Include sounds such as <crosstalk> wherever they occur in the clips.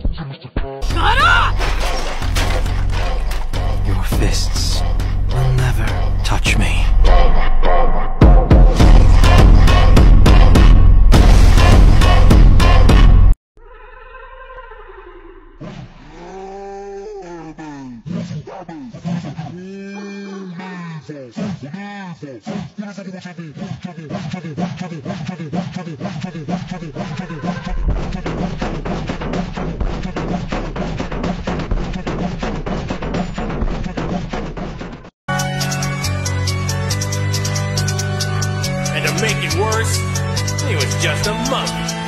Shut up! Your fists will never touch me. <laughs> And to make it worse, he was just a monkey.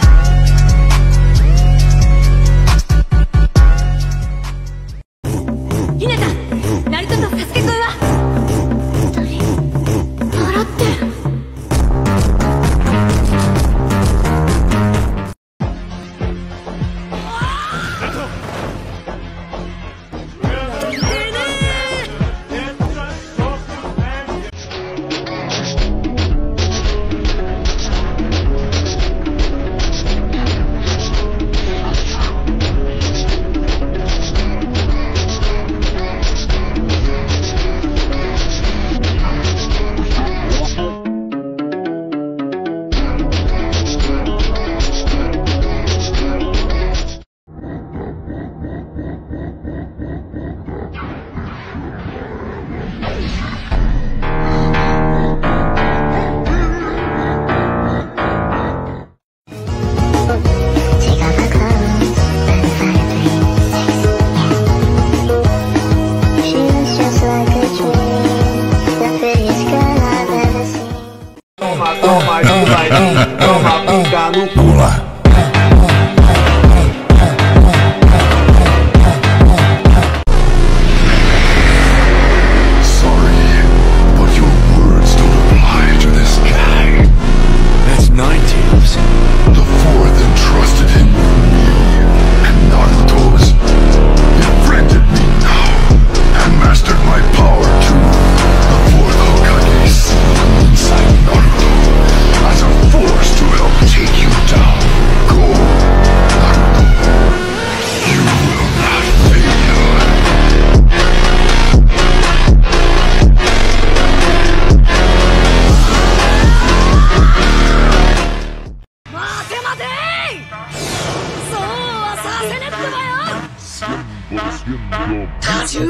<laughs>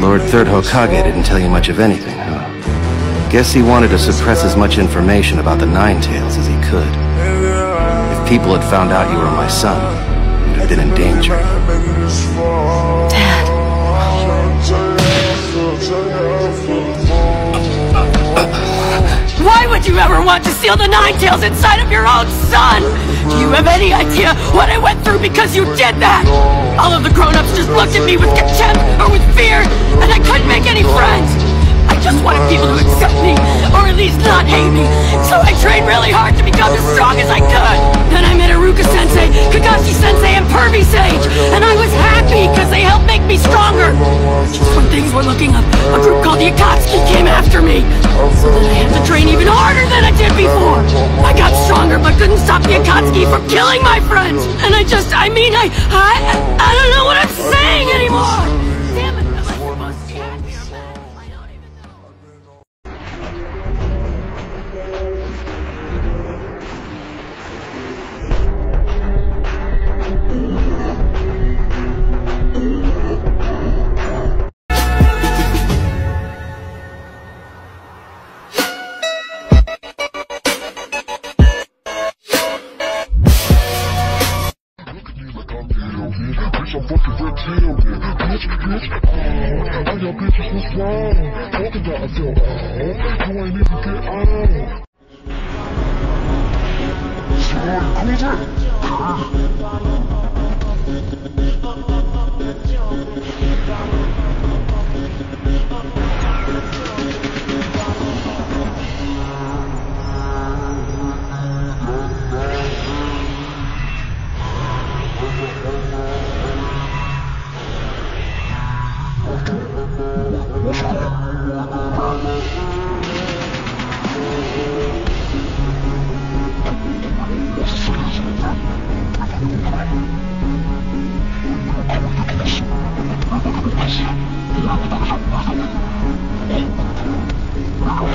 Lord Third Hokage didn't tell you much of anything, huh? Guess he wanted to suppress as much information about the Nine Tails as he could. People had found out you were my son, have been in danger. Dad. Why would you ever want to steal the Nine Tails inside of your own son? Do you have any idea what I went through because you did that? All of the grown-ups just looked at me with contempt or with fear, and I couldn't make any friends. I just wanted people to accept me, or at least not hate me. So I trained really hard to become And Sage, and I was happy because they helped make me stronger. Just when things were looking up, a group called the Akatsuki came after me. So then I had to train even harder than I did before. I got stronger, but couldn't stop the Akatsuki from killing my friends. And I just, I mean, I, I, I don't know what I'm saying anymore. Bitch. Bitch. All your bitches was wrong. About I feel, oh. You ain't even get on.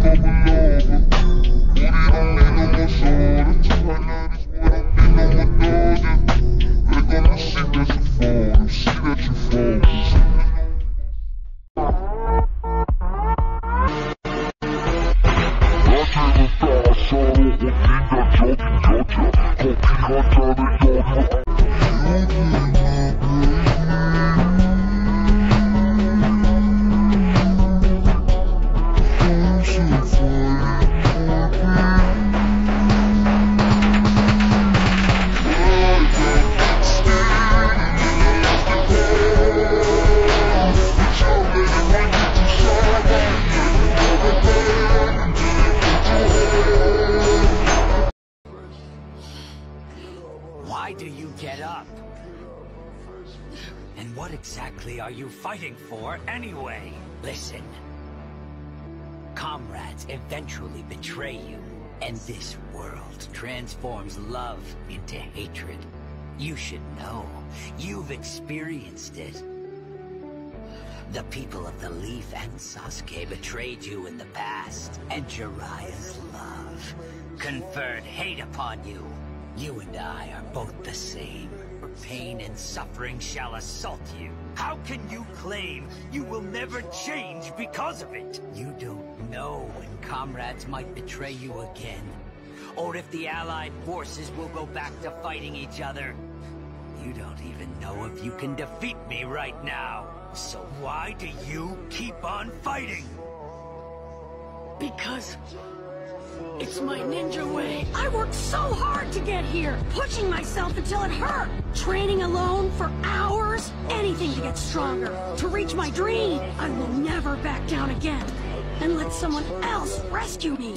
Simone Cooper. Why do you get up? And what exactly are you fighting for anyway? Listen. Comrades eventually betray you, and this world transforms love into hatred. You should know. You've experienced it. The people of the Leaf and Sasuke betrayed you in the past, and Jiraiya's love conferred hate upon you. You and I are both the same. Pain and suffering shall assault you. How can you claim you will never change because of it? You don't know when comrades might betray you again. Or if the Allied forces will go back to fighting each other. You don't even know if you can defeat me right now. So why do you keep on fighting? Because it's my ninja way. I worked so hard to get here, pushing myself until it hurt. Training alone for hours, anything to get stronger, to reach my dream. I will never back down again and let someone else rescue me.